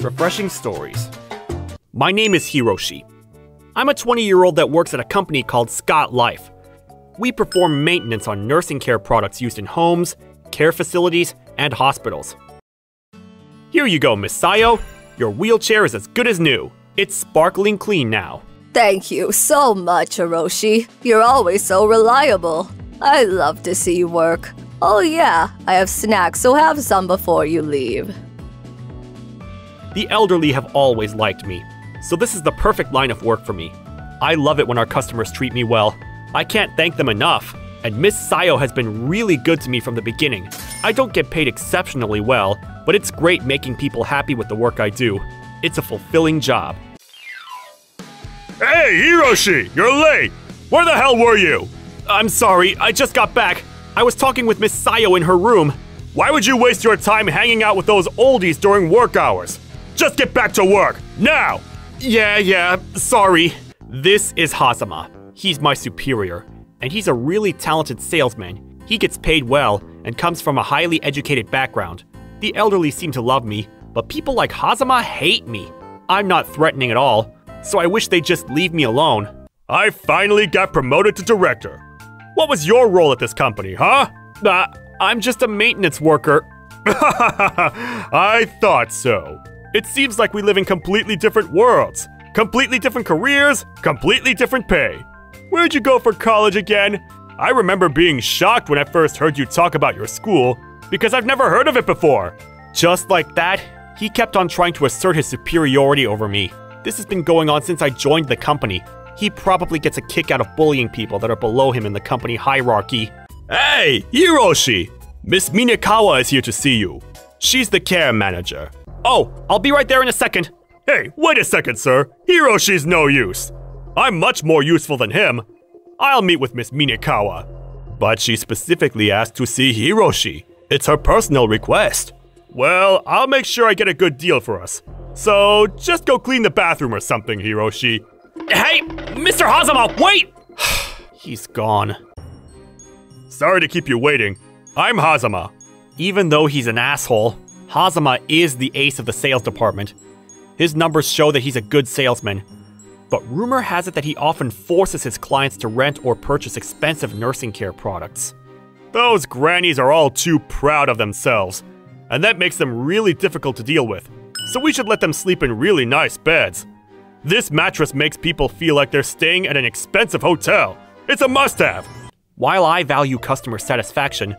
Refreshing stories. My name is Hiroshi. I'm a 20 year old that works at a company called Scott Life. We perform maintenance on nursing care products used in homes, care facilities, and hospitals. Here you go, Miss Sayo. Your wheelchair is as good as new. It's sparkling clean now. Thank you so much, Hiroshi. You're always so reliable. I love to see you work. Oh, yeah, I have snacks, so have some before you leave. The elderly have always liked me, so this is the perfect line of work for me. I love it when our customers treat me well. I can't thank them enough. And Miss Sayo has been really good to me from the beginning. I don't get paid exceptionally well, but it's great making people happy with the work I do. It's a fulfilling job. Hey, Hiroshi, you're late! Where the hell were you? I'm sorry, I just got back. I was talking with Miss Sayo in her room. Why would you waste your time hanging out with those oldies during work hours? Just get back to work, now! Yeah, yeah, sorry. This is Hazama. He's my superior, and he's a really talented salesman. He gets paid well and comes from a highly educated background. The elderly seem to love me, but people like Hazama hate me. I'm not threatening at all, so I wish they'd just leave me alone. I finally got promoted to director. What was your role at this company, huh? Uh, I'm just a maintenance worker. I thought so. It seems like we live in completely different worlds, completely different careers, completely different pay. Where'd you go for college again? I remember being shocked when I first heard you talk about your school, because I've never heard of it before. Just like that, he kept on trying to assert his superiority over me. This has been going on since I joined the company. He probably gets a kick out of bullying people that are below him in the company hierarchy. Hey, Hiroshi! Miss Minakawa is here to see you. She's the care manager. Oh, I'll be right there in a second. Hey, wait a second, sir. Hiroshi's no use. I'm much more useful than him. I'll meet with Miss Minakawa. But she specifically asked to see Hiroshi. It's her personal request. Well, I'll make sure I get a good deal for us. So, just go clean the bathroom or something, Hiroshi. Hey, Mr. Hazama, wait! He's gone. Sorry to keep you waiting. I'm Hazama. Even though he's an asshole, Hazama is the ace of the sales department. His numbers show that he's a good salesman. But rumor has it that he often forces his clients to rent or purchase expensive nursing care products. Those grannies are all too proud of themselves, and that makes them really difficult to deal with. So we should let them sleep in really nice beds. This mattress makes people feel like they're staying at an expensive hotel. It's a must have. While I value customer satisfaction,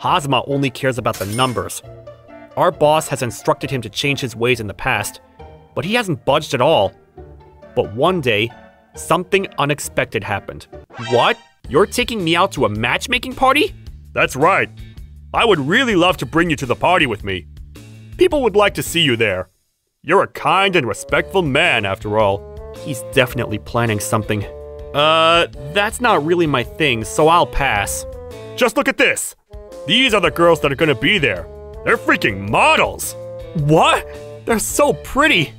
Hazama only cares about the numbers. Our boss has instructed him to change his ways in the past, but he hasn't budged at all. But one day, something unexpected happened. What? You're taking me out to a matchmaking party? That's right. I would really love to bring you to the party with me. People would like to see you there. You're a kind and respectful man, after all. He's definitely planning something. Uh, that's not really my thing, so I'll pass. Just look at this. These are the girls that are gonna be there. They're freaking models. What? They're so pretty.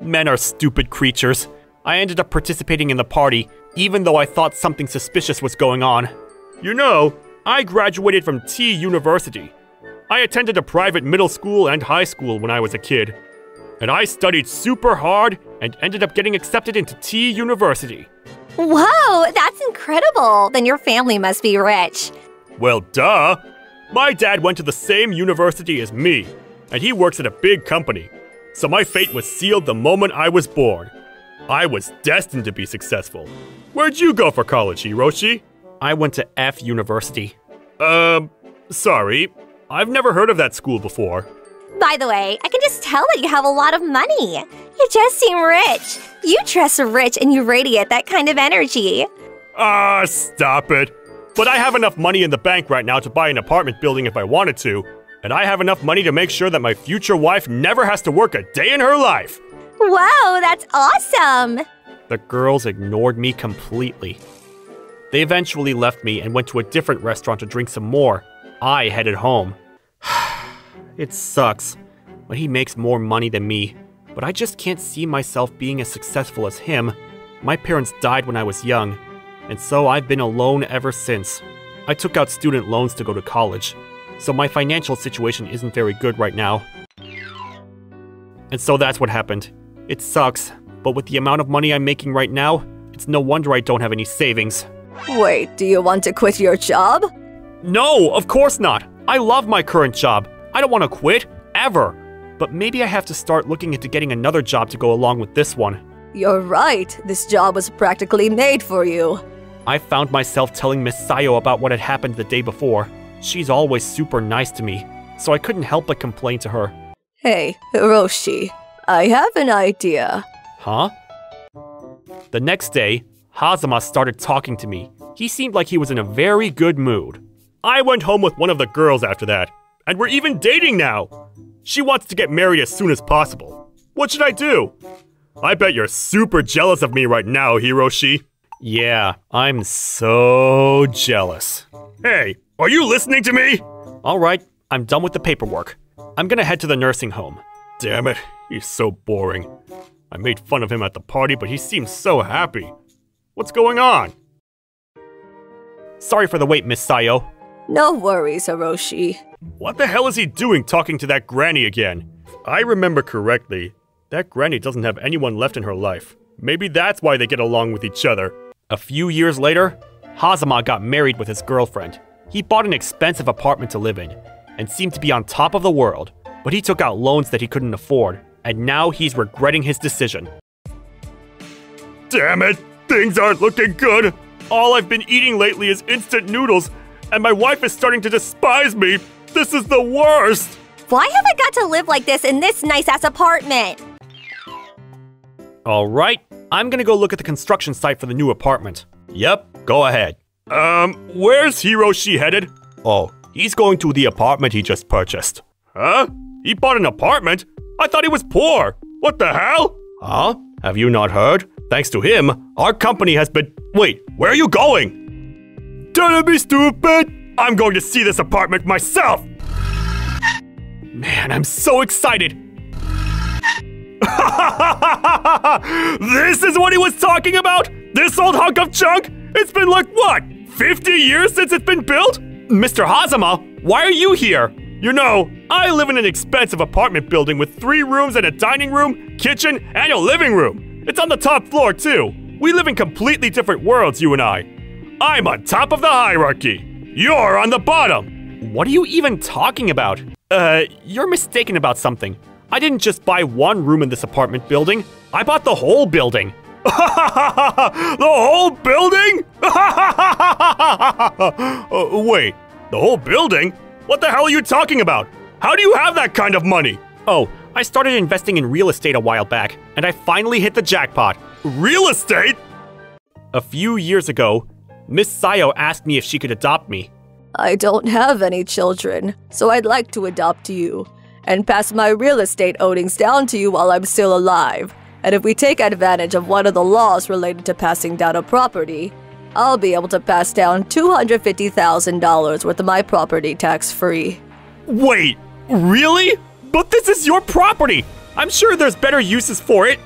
Men are stupid creatures. I ended up participating in the party, even though I thought something suspicious was going on. You know, I graduated from T University. I attended a private middle school and high school when I was a kid. And I studied super hard and ended up getting accepted into T University. Whoa, that's incredible! Then your family must be rich. Well, duh! My dad went to the same university as me, and he works at a big company. So my fate was sealed the moment I was born. I was destined to be successful. Where'd you go for college, Hiroshi? I went to F University. Um, uh, sorry. I've never heard of that school before. By the way, I can just tell that you have a lot of money. You just seem rich. You dress rich and you radiate that kind of energy. Ah, stop it. But I have enough money in the bank right now to buy an apartment building if I wanted to. And I have enough money to make sure that my future wife never has to work a day in her life. Wow, that's awesome. The girls ignored me completely. They eventually left me and went to a different restaurant to drink some more. I headed home. it sucks, but he makes more money than me. But I just can't see myself being as successful as him. My parents died when I was young, and so I've been alone ever since. I took out student loans to go to college, so my financial situation isn't very good right now. And so that's what happened. It sucks, but with the amount of money I'm making right now, it's no wonder I don't have any savings. Wait, do you want to quit your job? No, of course not. I love my current job. I don't want to quit, ever. But maybe I have to start looking into getting another job to go along with this one. You're right. This job was practically made for you. I found myself telling Miss Sayo about what had happened the day before. She's always super nice to me, so I couldn't help but complain to her. Hey, Hiroshi, I have an idea. Huh? The next day, Hazama started talking to me. He seemed like he was in a very good mood. I went home with one of the girls after that, and we're even dating now. She wants to get married as soon as possible. What should I do? I bet you're super jealous of me right now, Hiroshi. Yeah, I'm so jealous. Hey, are you listening to me? Alright, I'm done with the paperwork. I'm gonna head to the nursing home. Damn it, he's so boring. I made fun of him at the party, but he seems so happy. What's going on? Sorry for the wait, Miss Sayo. No worries, Hiroshi. What the hell is he doing talking to that granny again? If I remember correctly, that granny doesn't have anyone left in her life. Maybe that's why they get along with each other. A few years later, Hazama got married with his girlfriend. He bought an expensive apartment to live in and seemed to be on top of the world, but he took out loans that he couldn't afford, and now he's regretting his decision. Damn it, things aren't looking good. All I've been eating lately is instant noodles, and my wife is starting to despise me. This is the worst. Why have I got to live like this in this nice ass apartment? Alright, I'm gonna go look at the construction site for the new apartment. Yep, go ahead. Um, where's Hiroshi headed? Oh, he's going to the apartment he just purchased. Huh? He bought an apartment? I thought he was poor. What the hell? Huh? Have you not heard? Thanks to him, our company has been. Wait, where are you going? Don't be stupid! I'm going to see this apartment myself! Man, I'm so excited! this is what he was talking about? This old hunk of junk? It's been like what? 50 years since it's been built? Mr. Hazama, why are you here? You know, I live in an expensive apartment building with three rooms and a dining room, kitchen, and a living room. It's on the top floor, too. We live in completely different worlds, you and I. I'm on top of the hierarchy. You're on the bottom. What are you even talking about? Uh, you're mistaken about something. I didn't just buy one room in this apartment building. I bought the whole building. the whole building? uh, wait, the whole building? What the hell are you talking about? How do you have that kind of money? Oh, I started investing in real estate a while back, and I finally hit the jackpot. Real estate? A few years ago, Miss Sayo asked me if she could adopt me. I don't have any children, so I'd like to adopt you and pass my real estate ownings down to you while I'm still alive. And if we take advantage of one of the laws related to passing down a property, I'll be able to pass down $250,000 worth of my property tax free. Wait, really? But this is your property! I'm sure there's better uses for it.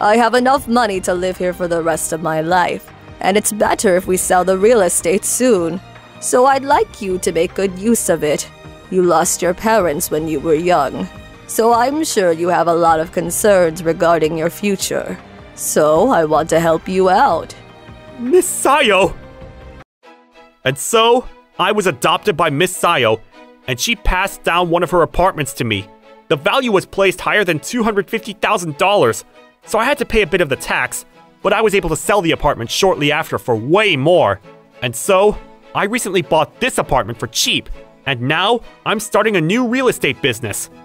I have enough money to live here for the rest of my life, and it's better if we sell the real estate soon. So I'd like you to make good use of it. You lost your parents when you were young, so I'm sure you have a lot of concerns regarding your future. So I want to help you out. Miss Sayo! And so, I was adopted by Miss Sayo, and she passed down one of her apartments to me. The value was placed higher than $250,000, so I had to pay a bit of the tax, but I was able to sell the apartment shortly after for way more. And so, I recently bought this apartment for cheap, and now I'm starting a new real estate business.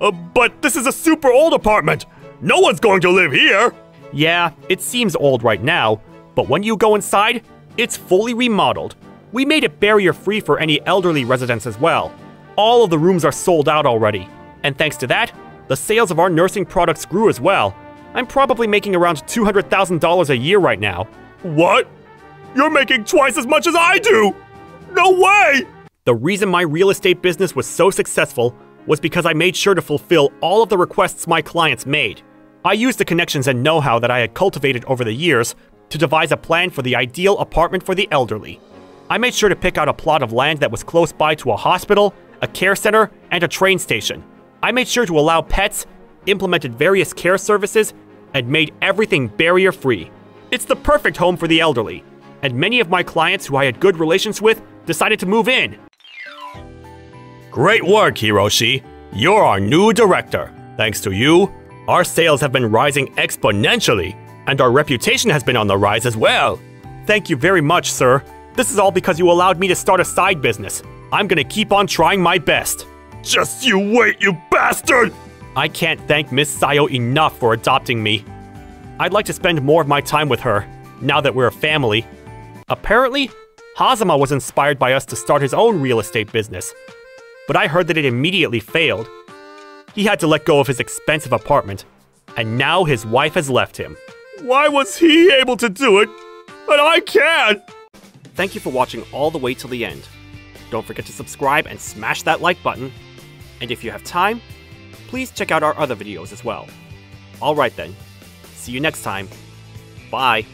Uh, but this is a super old apartment. No one's going to live here. Yeah, it seems old right now, but when you go inside, it's fully remodeled. We made it barrier free for any elderly residents as well. All of the rooms are sold out already, and thanks to that, the sales of our nursing products grew as well. I'm probably making around $200,000 a year right now. What? You're making twice as much as I do! No way! The reason my real estate business was so successful was because I made sure to fulfill all of the requests my clients made. I used the connections and know how that I had cultivated over the years to devise a plan for the ideal apartment for the elderly. I made sure to pick out a plot of land that was close by to a hospital, a care center, and a train station. I made sure to allow pets implemented various care services, and made everything barrier free. It's the perfect home for the elderly, and many of my clients who I had good relations with decided to move in. Great work, Hiroshi. You're our new director. Thanks to you, our sales have been rising exponentially, and our reputation has been on the rise as well. Thank you very much, sir. This is all because you allowed me to start a side business. I'm gonna keep on trying my best. Just you wait, you bastard! I can't thank Miss Sayo enough for adopting me. I'd like to spend more of my time with her, now that we're a family. Apparently, Hazama was inspired by us to start his own real estate business, but I heard that it immediately failed. He had to let go of his expensive apartment, and now his wife has left him. Why was he able to do it, but I can't? Thank you for watching all the way till the end. Don't forget to subscribe and smash that like button. And if you have time, please check out our other videos as well. Alright then, see you next time. Bye.